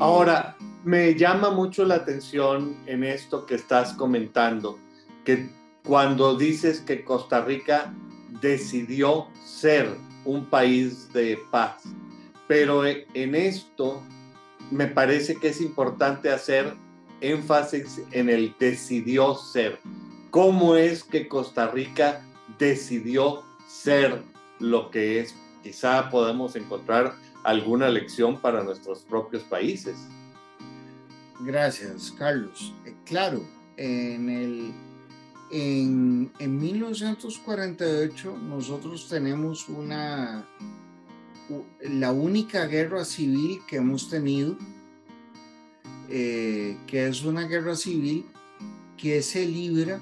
Ahora, me llama mucho la atención en esto que estás comentando, que cuando dices que Costa Rica decidió ser un país de paz, pero en esto me parece que es importante hacer énfasis en el decidió ser. ¿Cómo es que Costa Rica decidió ser lo que es? Quizá podemos encontrar alguna lección para nuestros propios países. Gracias, Carlos. Eh, claro, en, el, en, en 1948 nosotros tenemos una, la única guerra civil que hemos tenido, eh, que es una guerra civil que se libra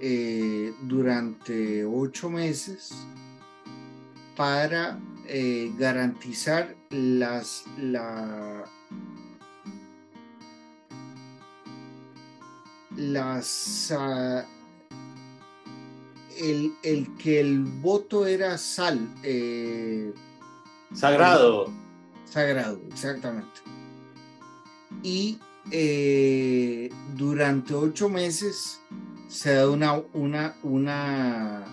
eh, durante ocho meses para garantizar las, la, las ah, el, que el voto era sal eh, sagrado. Sagrado exactamente. Y eh, durante ocho meses se da una, una, una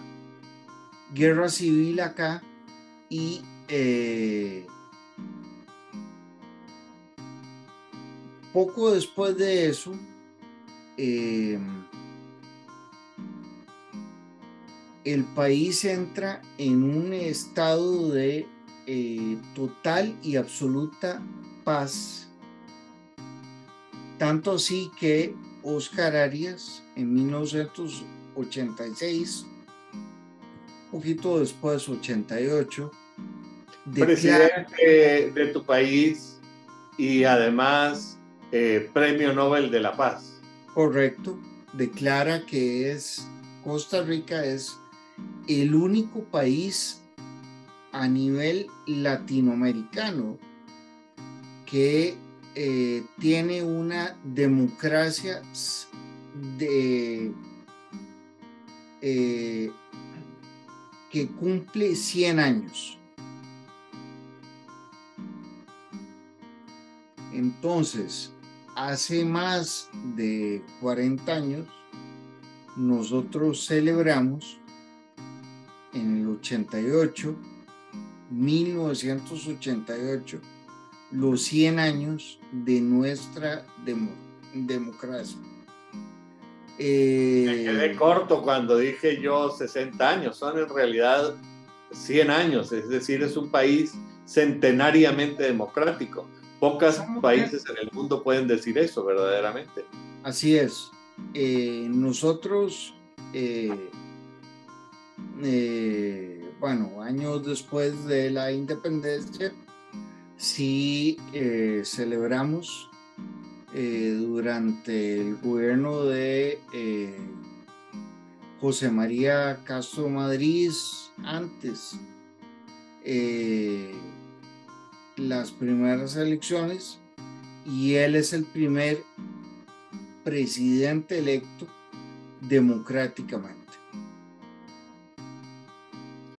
guerra civil acá y eh, poco después de eso eh, el país entra en un estado de eh, total y absoluta paz. Tanto así que Oscar Arias en 1986, poquito después, 88, presidente de tu país y además eh, premio Nobel de la Paz. Correcto, declara que es Costa Rica es el único país a nivel latinoamericano que eh, tiene una democracia de, eh, que cumple 100 años. Entonces, hace más de 40 años, nosotros celebramos en el 88, 1988, los 100 años de nuestra democracia. Me quedé corto cuando dije yo 60 años, son en realidad 100 años, es decir, es un país centenariamente democrático. Pocos países en el mundo pueden decir eso verdaderamente. Así es. Eh, nosotros, eh, eh, bueno, años después de la independencia, sí celebramos durante el gobierno de José María Castro Madrid, antes las primeras elecciones y él es el primer presidente electo democráticamente.